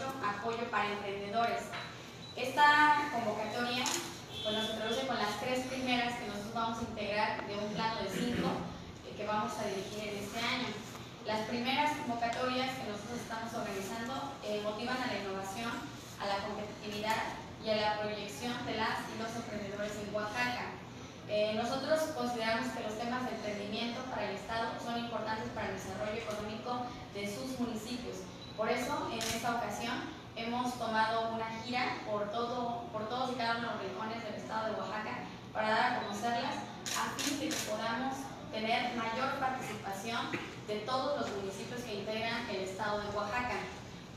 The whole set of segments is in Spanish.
Apoyo para Emprendedores. Esta convocatoria pues, nos introduce con las tres primeras que nosotros vamos a integrar de un plano de cinco eh, que vamos a dirigir en este año. Las primeras convocatorias que nosotros estamos organizando eh, motivan a la innovación, a la competitividad y a la proyección de las y los emprendedores en Oaxaca. Eh, nosotros consideramos que los temas de emprendimiento para el Estado son importantes para el desarrollo económico de sus municipios. Por eso, en esta ocasión, hemos tomado una gira por, todo, por todos y cada uno de los rincones del Estado de Oaxaca para dar a conocerlas a fin de que podamos tener mayor participación de todos los municipios que integran el estado de Oaxaca.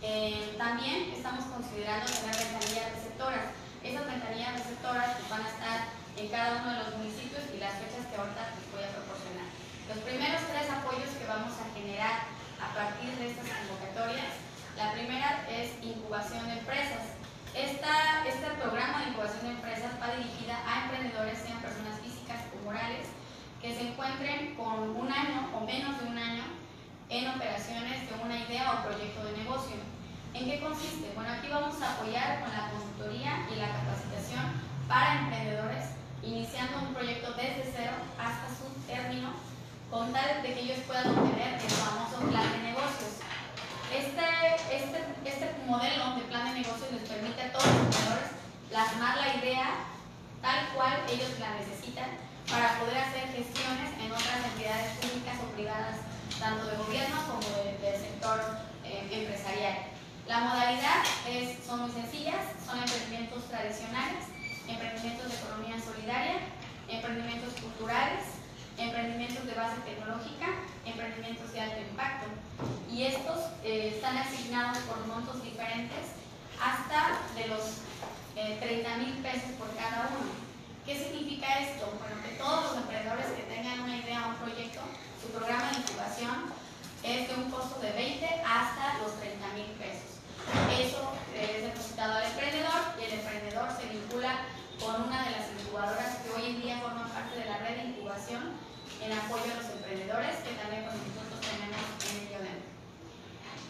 Eh, también estamos considerando tener ventanillas receptoras. Esas ventanillas receptoras pues, van a estar en cada uno de los municipios y las fechas que ahorita les voy a proporcionar. Los primeros tres apoyos que vamos a generar a partir de estas convocatorias, la primera es incubación de empresas. Esta, este programa de incubación de empresas va dirigida a emprendedores, sean personas físicas o morales, que se encuentren con un año o menos de un año en operaciones de una idea o proyecto de negocio. ¿En qué consiste? Bueno, aquí vamos a apoyar con la consultoría y la capacitación para emprendedores, iniciando un proyecto desde cero hasta su término, con tal de que ellos puedan obtener el famoso plan de negocios. Este, este, este modelo de plan de negocios les permite a todos los emprendedores plasmar la idea tal cual ellos la necesitan para poder hacer gestiones en otras entidades públicas o privadas, tanto de gobierno como del sector eh, empresarial. La modalidad es, son muy sencillas, son emprendimientos tradicionales, emprendimientos de economía solidaria, emprendimientos culturales, emprendimientos de base tecnológica, emprendimientos de alto impacto. Y estos eh, están asignados por montos diferentes hasta de los 30 eh, mil pesos por cada uno. ¿Qué significa esto? Bueno, que todos los emprendedores que tengan una idea o un proyecto, su programa de incubación es de un costo de 20 hasta los 30 mil pesos. Eso es depositado al emprendedor y el emprendedor se vincula con una de las incubadoras que hoy en día forman parte de la red de incubación en apoyo a los emprendedores que también nosotros tenemos en el IODEM.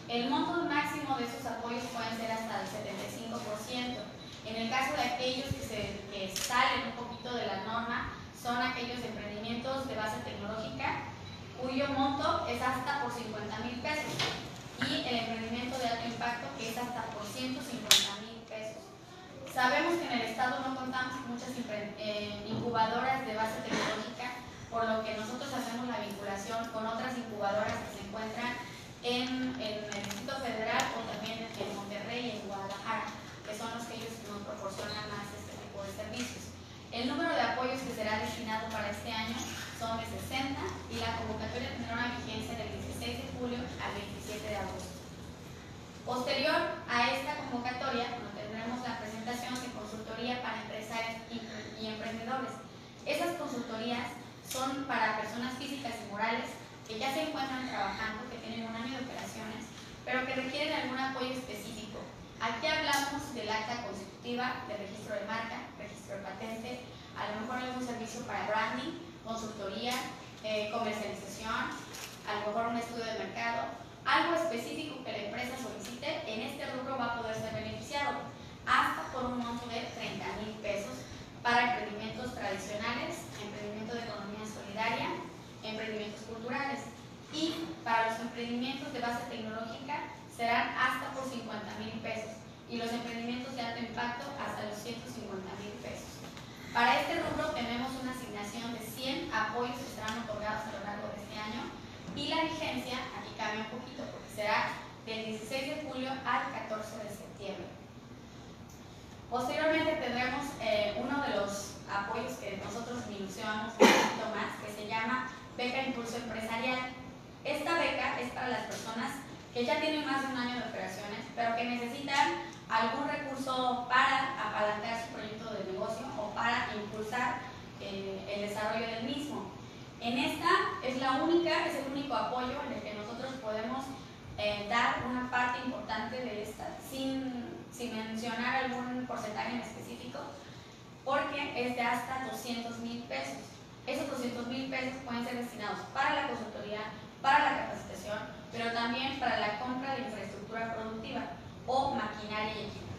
El monto máximo de esos apoyos pueden ser hasta el 75%. En el caso de aquellos que, se, que salen un poquito de la norma, son aquellos emprendimientos de base tecnológica cuyo monto es hasta por 50 mil pesos y el emprendimiento de alto impacto que es hasta por 150 mil pesos. Sabemos que en el Estado no contamos con muchas eh, incubadoras de base tecnológica, por lo que nosotros hacemos la vinculación con otras incubadoras que se encuentran en, en el Distrito Federal o también en Monterrey y en Guadalajara que son los que ellos nos proporcionan más este tipo de servicios. El número de apoyos que será destinado para este año son de 60 y la convocatoria tendrá una vigencia del 16 de julio al 27 de agosto. Posterior a esta convocatoria, tendremos la presentación de consultoría para empresarios y, emprendedores. Esas consultorías son para personas físicas y morales que ya se encuentran trabajando, que tienen un año de operaciones, pero que requieren algún apoyo específico Aquí hablamos del acta constitutiva, de registro de marca, registro de patente, a lo mejor algún servicio para branding, consultoría, eh, comercialización, a lo mejor un estudio de mercado, algo específico que la empresa solicite, en este rubro va a poder ser beneficiado, hasta por un monto de 30 mil pesos para emprendimientos tradicionales, emprendimiento de economía solidaria, emprendimientos culturales. Y para los emprendimientos de base tecnológica, serán hasta por 50 mil pesos y los emprendimientos de alto impacto hasta los 150 mil pesos. Para este rubro tenemos una de 100 apoyos que serán otorgados a lo largo de este año y la vigencia, aquí cambia un poquito porque será del 16 de julio al 14 de septiembre. Posteriormente tendremos eh, uno de los apoyos que nosotros mencionamos un poquito más, que se llama Beca Impulso Empresarial. Esta beca es para las personas que ya tienen más de un año de operaciones, pero que necesitan algún recurso para apalancar su proyecto de negocio o para impulsar eh, el desarrollo del mismo. En esta es la única, es el único apoyo en el que nosotros podemos eh, dar una parte importante de esta, sin, sin mencionar algún porcentaje en específico, porque es de hasta 200 mil pesos. Esos 200 mil pesos pueden ser destinados para la consultoría, para la capacitación, pero también para la compra de infraestructura productiva o maquinaria y equipo.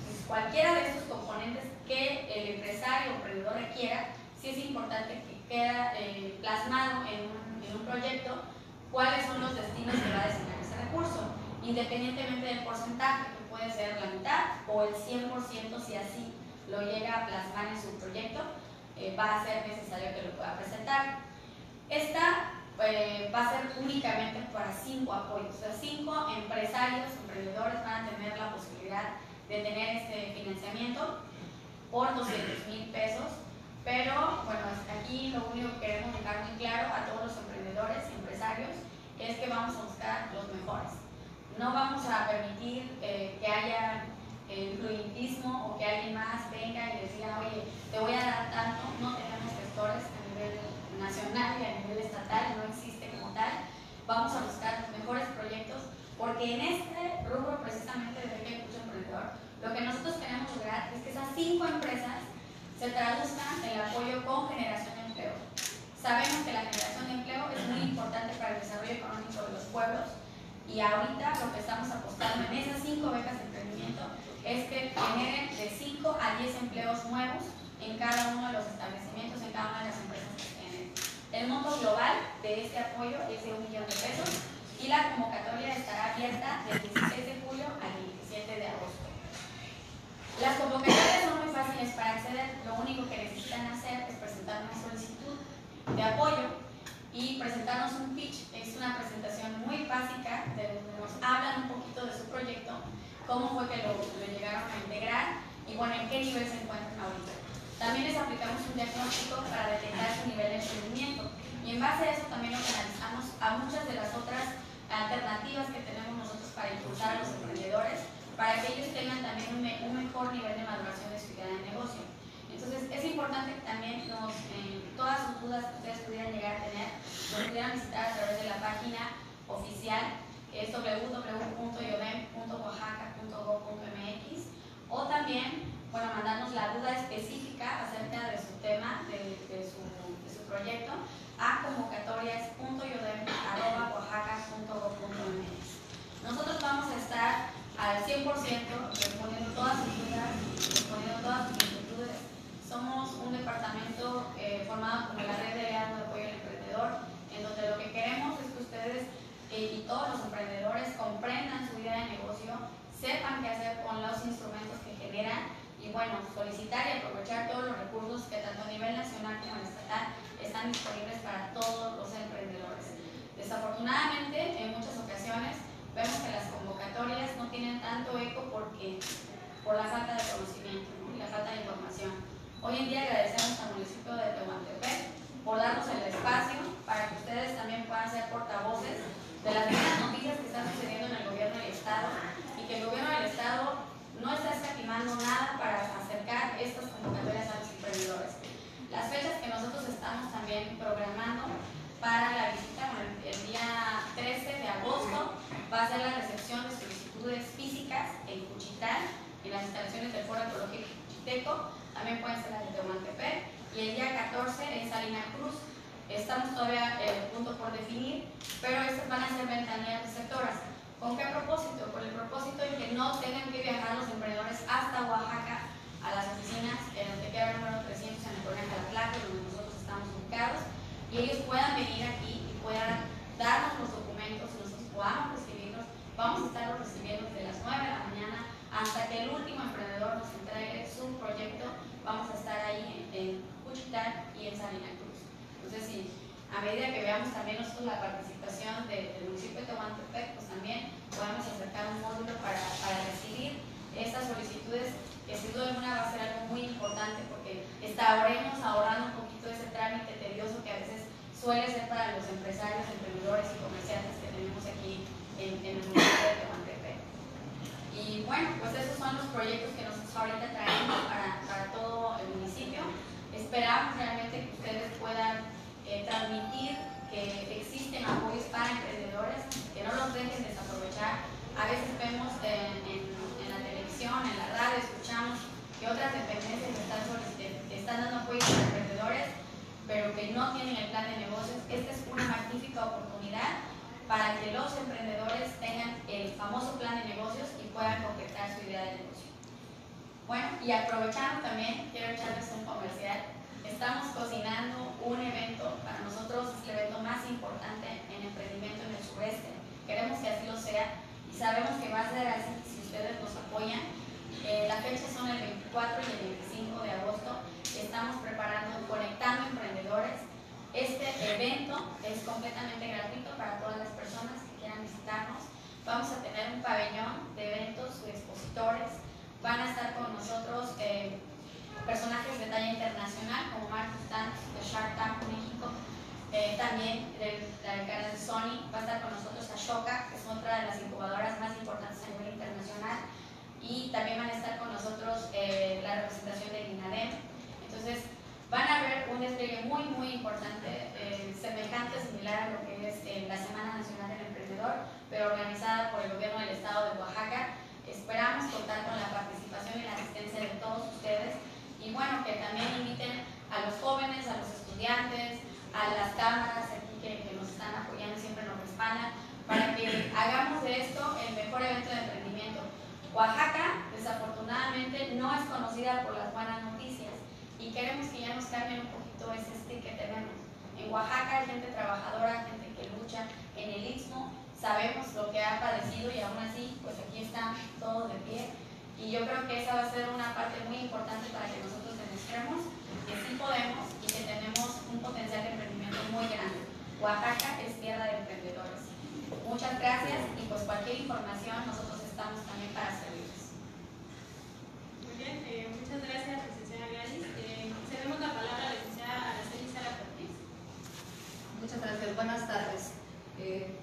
Entonces, cualquiera de estos componentes que el empresario o emprendedor requiera, sí es importante que quede eh, plasmado en un, en un proyecto cuáles son los destinos que va a destinar ese recurso, independientemente del porcentaje, que puede ser la mitad o el 100% si así lo llega a plasmar en su proyecto, eh, va a ser necesario que lo pueda presentar. Esta eh, va a ser únicamente para cinco apoyos, o sea, cinco empresarios, emprendedores van a tener la posibilidad de tener este financiamiento por 200 mil pesos, pero bueno, aquí lo único que queremos dejar muy claro a todos los emprendedores y empresarios es que vamos a buscar los mejores. No vamos a permitir eh, que haya influyentismo o que alguien más venga y les diga, oye, te voy a dar tanto, no tenemos gestores a nivel nacional y a nivel estatal, no existe como tal. Vamos a buscar los mejores proyectos porque en este rubro precisamente de que mucho emprendedor, lo que nosotros queremos lograr es que esas cinco empresas se traduzcan en el apoyo con generación de empleo. Sabemos que la generación de empleo es muy importante para el desarrollo económico de los pueblos y ahorita lo que estamos apostando en esas cinco becas de emprendimiento es que generen de 5 a 10 empleos nuevos en cada uno de los establecimientos, en cada una de las empresas que tienen. El monto global de este apoyo es de un millón de pesos y la convocatoria estará abierta del 16 de julio al 27 de agosto. Las convocatorias son fáciles para acceder, lo único que necesitan hacer es presentar una solicitud de apoyo y presentarnos un pitch. Es una presentación muy básica de donde nos hablan un poquito de su proyecto cómo fue que lo, llegaron a integrar y bueno, en qué nivel se encuentran ahorita. También les aplicamos un diagnóstico para detectar su nivel de emprendimiento y en base a eso también lo analizamos a muchas de las otras alternativas que tenemos nosotros para impulsar a los emprendedores para que ellos tengan también un, mejor nivel de maduración de su idea de negocio. Entonces es importante que también nos, eh, todas sus dudas que ustedes pudieran llegar a tener, nos pudieran visitar a través de la página oficial que es www.yodem.oaxaca.gov.mx o también, bueno, mandarnos la duda específica acerca de su tema, de, su, proyecto, a convocatorias.yodem.oaxaca.gov.mx. Nosotros vamos a estar al 100% respondiendo todas sus dudas, respondiendo todas sus inquietudes. Somos un departamento eh, formado como la red de aliados de apoyo al emprendedor, en donde lo que queremos es que ustedes y todos los emprendedores comprendan su idea de negocio, sepan qué hacer con los instrumentos que generan y bueno, solicitar y aprovechar todos los recursos que tanto a nivel nacional como estatal están disponibles para todos los emprendedores. Desafortunadamente, en muchas ocasiones vemos que las convocatorias no tienen tanto eco porque por la falta de conocimiento y la falta de información. Hoy en día agradecemos al municipio de Tehuantepec por darnos el espacio para que ustedes también puedan ser portavoces de las mismas noticias que están sucediendo en el gobierno del Estado y que el gobierno del Estado no está escatimando nada para acercar estas convocatorias a los emprendedores. Las fechas que nosotros estamos también programando para la visita, bueno, el día 13 de agosto va a ser la recepción de solicitudes físicas Cuchitán, en las instalaciones del Foro Ecológico Chiteco, también pueden ser las de Tehuantepec, y el día 14 en Salina Cruz, Estamos todavía en eh, punto por definir, pero estas van a ser ventanillas receptoras. ¿Con qué propósito? Con el propósito de que no tengan que viajar los emprendedores hasta Oaxaca, a las oficinas en el número 300 en el Colonia Placa, donde nosotros estamos ubicados, y ellos puedan venir aquí y puedan darnos los documentos, nosotros podamos recibirlos. Vamos a estarlos recibiendo desde las 9 de la mañana hasta que el último emprendedor nos entregue su proyecto. Vamos a estar ahí en, Cuchitán y en Salina entonces, si a medida que veamos también nosotros la participación del municipio de Tehuantepec, pues también podemos acercar un módulo para, recibir estas solicitudes, que sin duda alguna va a ser algo muy importante porque estaremos ahorrando un poquito ese trámite tedioso que a veces suele ser para los empresarios, emprendedores y comerciantes que tenemos aquí en, en el municipio de Tehuantepec. Y bueno, pues esos son los proyectos que nosotros ahorita traemos para, para todo el municipio. Esperamos realmente que ustedes puedan eh, transmitir que existen apoyos para emprendedores, que no los dejen desaprovechar. A veces vemos en, la televisión, en la radio, escuchamos que otras dependencias están, están dando apoyo a emprendedores, pero que no tienen el plan de negocios. Esta es una magnífica oportunidad para que los emprendedores tengan el famoso plan de negocios y puedan concretar su idea de negocio. Bueno, y aprovechando también, quiero echarles un comercial Estamos cocinando un evento, para nosotros es el evento más importante en emprendimiento en el sureste. Queremos que así lo sea y sabemos que va a ser así si ustedes nos apoyan. Eh, la fecha son el 24 y el 25 de agosto. Estamos preparando Conectando Emprendedores. Este evento es completamente gratuito para todas las personas que quieran visitarnos. Vamos a tener un pabellón de eventos, de expositores. Van a estar con nosotros eh, personajes de talla internacional como Marcus Tan de Shark Tank México, eh, también del, canal de Sony, va a estar con nosotros Ashoka, que es otra de las incubadoras más importantes a nivel internacional, y también van a estar con nosotros eh, la representación de INADEM. Entonces, van a ver un despliegue muy, muy importante, eh, semejante, similar a lo que es la Semana Nacional del Emprendedor, pero organizada por el gobierno del estado de Oaxaca. Esperamos contar con la participación y la asistencia de todos ustedes y bueno, que también inviten a los jóvenes, a los estudiantes, a las cámaras aquí que, nos están apoyando, respaldan, para que hagamos de esto el mejor evento de emprendimiento. Oaxaca, desafortunadamente, no es conocida por las buenas noticias y queremos que ya nos cambie un poquito ese stick que tenemos. En Oaxaca hay gente trabajadora, gente que lucha. En el Istmo sabemos lo que ha padecido y aún así, pues aquí están todos de pie y yo creo que esa va a ser una parte muy importante para que nosotros demostremos que sí podemos y que tenemos un potencial de emprendimiento muy grande. Oaxaca es tierra de emprendedores. Muchas gracias y pues cualquier información nosotros estamos también para servirles. Muy bien, eh, muchas gracias licenciada Gladys. Eh, cedemos la palabra a la licenciada Araceli Sara Cortés. Muchas gracias, buenas tardes. Eh,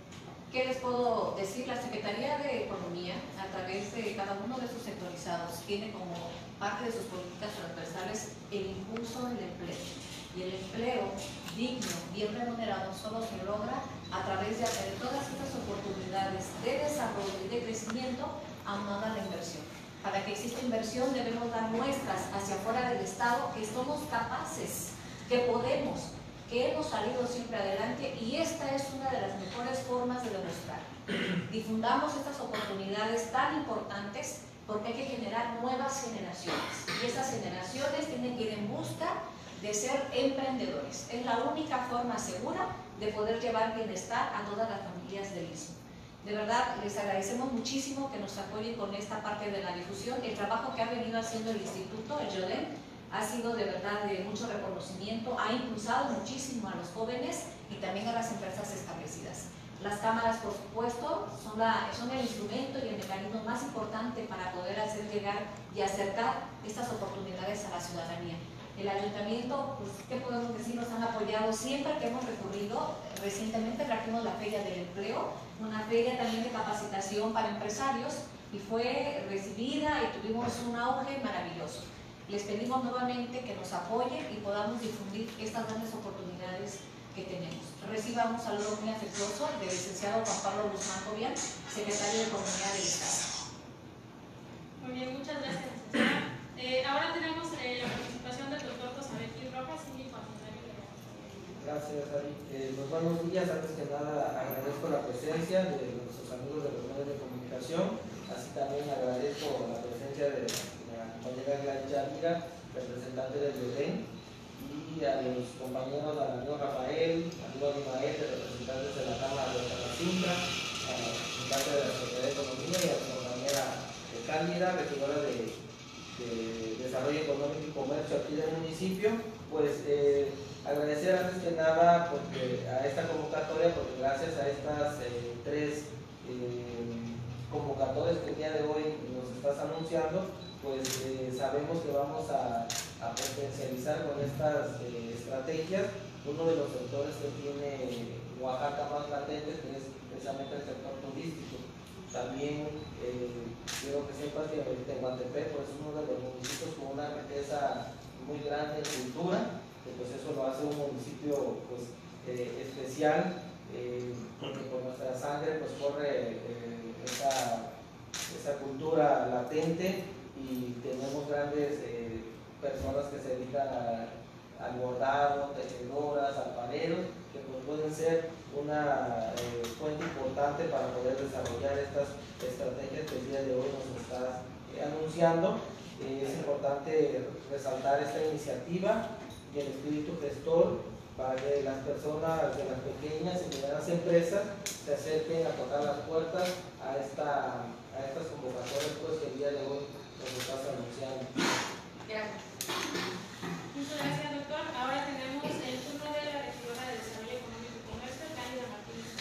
¿Qué les puedo decir? La Secretaría de Economía, a través de cada uno de sus sectorizados, tiene como parte de sus políticas transversales el impulso del empleo. Y el empleo digno, bien remunerado, solo se logra a través de hacer todas estas oportunidades de desarrollo y de crecimiento aunada a la inversión. Para que exista inversión debemos dar muestras hacia afuera del Estado que somos capaces, que podemos, que hemos salido siempre adelante y esta es una de las mejores formas de demostrar. Difundamos estas oportunidades tan importantes porque hay que generar nuevas generaciones y esas generaciones tienen que ir en busca de ser emprendedores. Es la única forma segura de poder llevar bienestar a todas las familias del Istmo. De verdad, les agradecemos muchísimo que nos apoyen con esta parte de la difusión, el trabajo que ha venido haciendo el Instituto, el JODEN, ha sido de verdad de mucho reconocimiento, ha impulsado muchísimo a los jóvenes y también a las empresas establecidas. Las cámaras, por supuesto, son, son el instrumento y el mecanismo más importante para poder hacer llegar y acercar estas oportunidades a la ciudadanía. El ayuntamiento, pues, ¿qué podemos decir? Nos han apoyado siempre que hemos recurrido. Recientemente trajimos la Feria del Empleo, una feria también de capacitación para empresarios y fue recibida y tuvimos un auge maravilloso les pedimos nuevamente que nos apoyen y podamos difundir estas grandes oportunidades que tenemos. Recibamos un saludo muy afectuoso del licenciado Juan Pablo Guzmán Jovian, secretario de Economía del Estado. Muy bien, muchas gracias, licenciada. Eh, ahora tenemos eh, la participación del doctor José Rojas, síndico Gracias, Ari. Eh, los buenos días. Antes que nada, agradezco la presencia de nuestros amigos de los medios de comunicación. Así también agradezco la presencia de compañera Gladys Yamira, representante del BEDEN, y a los compañeros, al amigo Rafael, amigo Abimael, representantes de la Cámara de Sintra, a la de la Secretaría de Economía y a su compañera Cándida, regidora de, Desarrollo Económico y Comercio aquí del municipio, pues eh, agradecer antes que nada a esta convocatoria, porque gracias a estas eh, tres eh, convocatorias que el día de hoy nos estás anunciando, pues sabemos que vamos a, potencializar con estas estrategias uno de los sectores que tiene Oaxaca más latentes, que es precisamente el sector turístico. También eh, quiero que sepas que Tehuantepec pues, es uno de los municipios con una riqueza muy grande en cultura, que pues eso lo hace un municipio pues, eh, especial, eh, porque por nuestra sangre pues corre eh, esa, esa cultura latente y tenemos grandes eh, personas que se dedican a- al bordado, tejedoras, alfareros, que pues, pueden ser una eh, fuente importante para poder desarrollar estas estrategias que el día de hoy nos está eh, anunciando. Eh, es importante resaltar esta iniciativa y el espíritu gestor para que las personas de las pequeñas y medianas empresas se acerquen a tocar las puertas a, esta, a estas convocatorias pues, que el día de hoy nos estás anunciando. Gracias. Muchas gracias, doctor. Ahora tenemos el turno de la regidora de Desarrollo Económico y Comercio, Cálida Martínez.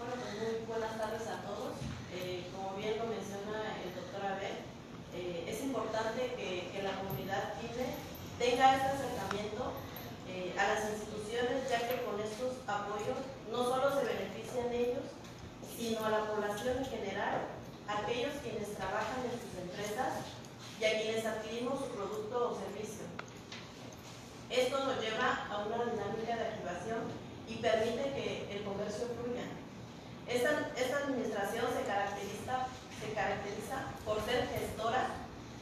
Bueno, pues muy buenas tardes a todos. Eh, como bien lo menciona el doctor Abel, eh, es importante que, que la comunidad PYME tenga este acercamiento eh, a las instituciones, ya que con estos apoyos no solo se benefician ellos, sino a la población en general, aquellos quienes trabajan en sus empresas y a quienes adquirimos su producto o servicio. Esto nos lleva a una dinámica de activación y permite que el comercio fluya. Esta, esta administración se caracteriza, se caracteriza por ser gestora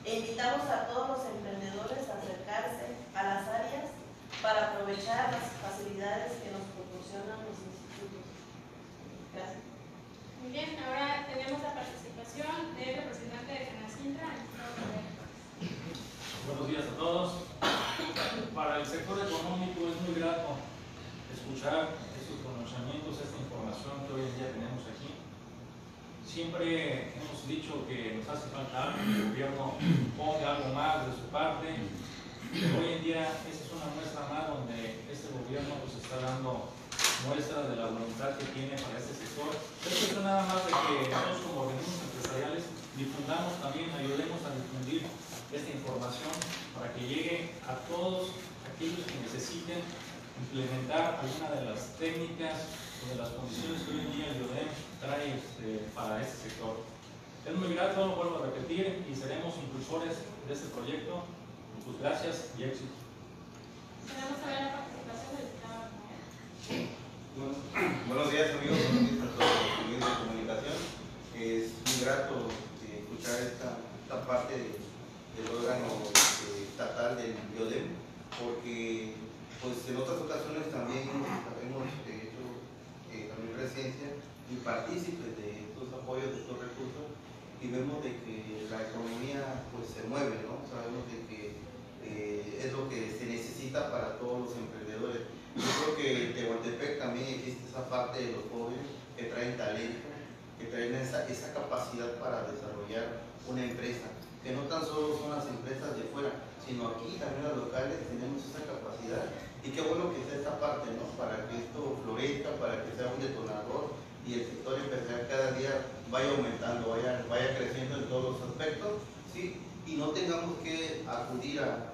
e invitamos a todos los emprendedores a acercarse a las áreas para aprovechar las facilidades que nos proporcionan los institutos. Gracias. Muy bien, ahora tenemos la participación del representante de Canacintra. Buenos días a todos. Para el sector económico es muy grato escuchar estos conocimientos, esta información que hoy en día tenemos aquí. Siempre hemos dicho que nos hace falta algo, que el gobierno ponga algo más de su parte. Pero hoy en día esa es una muestra más donde este gobierno pues está dando muestra de la voluntad que tiene para este sector. Es nada más de que nosotros como organismos empresariales difundamos también, ayudemos a difundir esta información para que llegue a todos aquellos que necesiten implementar alguna de las técnicas o de las condiciones que hoy en día el IODEM trae este, para este sector. Es muy grato, lo vuelvo a repetir, y seremos impulsores de este proyecto. Pues gracias y éxito. Bueno, buenos días amigos, buenos días a todos los medios de comunicación. Es muy grato eh, escuchar esta, esta parte de- del órgano eh, estatal del IODEM, porque pues en otras ocasiones también hemos hemos, eh, hecho eh, también presencia y partícipes de estos apoyos, de estos recursos, y vemos de que la economía pues se mueve, ¿no? Sabemos de que eh, es lo que se necesita para todos los emprendedores. Yo creo que en Tehuantepec también existe esa parte de los jóvenes que traen talento, que traen esa, esa capacidad para desarrollar una empresa, que no tan solo son las empresas de fuera, sino aquí también las locales tenemos esa capacidad y qué bueno que sea esta parte, ¿no? Para que esto florezca, para que sea un detonador y el sector empresarial cada día vaya aumentando, vaya, vaya creciendo en todos los aspectos, ¿sí? Y no tengamos que acudir a,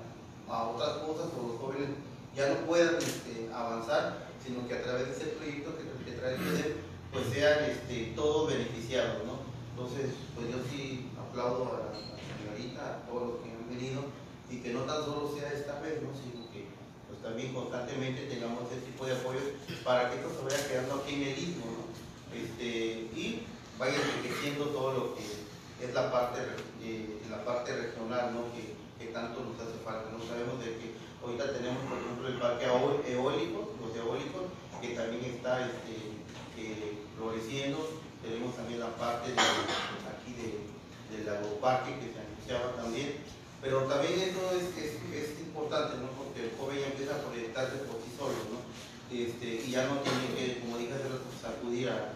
a otras cosas o los jóvenes ya no puedan este, avanzar, sino que a través de ese proyecto que, que trae el IEDEM, pues sean este, todos beneficiados, ¿no? Entonces, pues yo sí aplaudo a la, señorita, a todos los que han venido, y que no tan solo sea esta vez, ¿no? También constantemente tengamos ese tipo de apoyo para que esto se vaya quedando aquí en el istmo, ¿no? Este, y vaya enriqueciendo todo lo que es la parte, eh, la parte regional, ¿no? Que, que tanto nos hace falta, ¿no? Sabemos de que ahorita tenemos, por ejemplo, el parque eó- eólico, los eólicos, que también está este, eh, floreciendo, tenemos también la parte de, aquí de, del agroparque que se anunciaba también, pero también eso es, es, es importante, ¿no? Porque el joven ya empieza a proyectarse por sí solo, ¿no? Este, y ya no tiene que, como dije hace rato, pues, acudir a,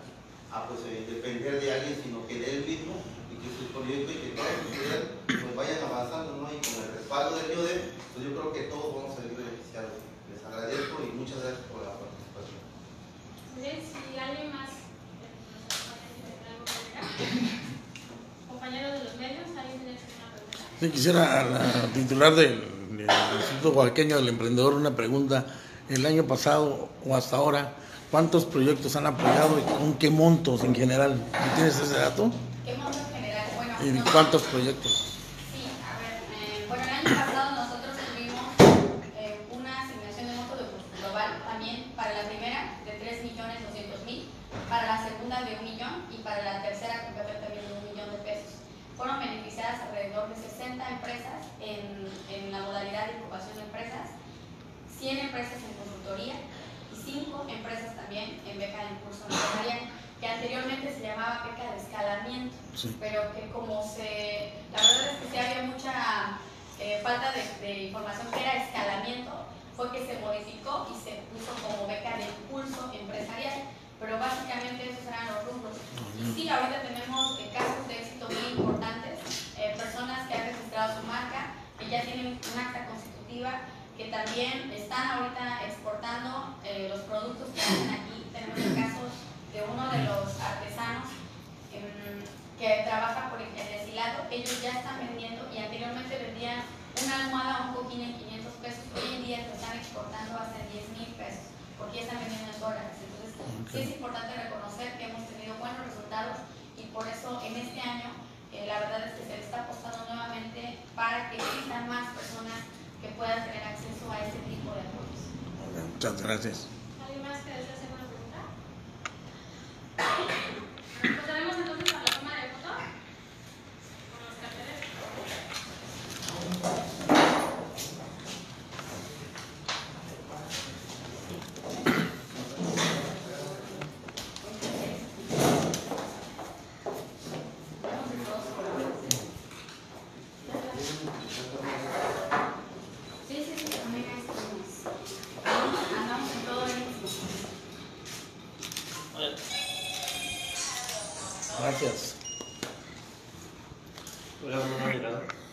a, pues, eh, depender de alguien, sino que de él mismo y que sus proyectos y que todas sus ideas pues, vayan avanzando, ¿no? Y con el respaldo del IODEM, pues yo creo que todos vamos a salir beneficiados. Les agradezco y muchas gracias por la participación. Si alguien más. Compañeros de los medios, ¿alguien tiene alguna pregunta? Sí, quisiera a la titular del, del Instituto Oaxaqueño del Emprendedor una pregunta. El año pasado o hasta ahora, ¿cuántos proyectos han apoyado y con qué montos en general? ¿Tienes ese dato? ¿Qué monto en general? Bueno, ¿Y no- cuántos proyectos? Sí, a ver, eh, bueno, el año pasado nosotros tuvimos eh, una asignación de monto de- global también para la para la tercera convocatoria también de un millón de pesos. Fueron beneficiadas alrededor de 60 empresas en, en la modalidad de incubación de empresas, 100 empresas en consultoría y 5 empresas también en beca de impulso empresarial, que anteriormente se llamaba beca de escalamiento, Sí. pero que como se, la verdad es que sí había mucha eh, falta de, de información que era escalamiento, fue que se modificó y se puso como beca de impulso empresarial, pero básicamente esos eran los rubros. Y sí, ahorita tenemos eh, casos de éxito muy importantes, eh, personas que han registrado su marca, que ya tienen un acta constitutiva, que también están ahorita exportando los productos que hacen aquí. Tenemos el caso de uno de los artesanos em, que trabaja por el deshilado, ellos ya están vendiendo y anteriormente vendían una almohada, un cojín en 500 pesos, hoy en día se están exportando hasta 10 mil pesos, porque ya están vendiendo en dólares. Entonces, sí es importante reconocer que hemos tenido buenos resultados y por eso en este año eh, la verdad es que se le está apostando nuevamente para que existan más personas que puedan tener acceso a este tipo de apoyos. Muchas gracias. ¿Alguien más que Okay. Gracias. Por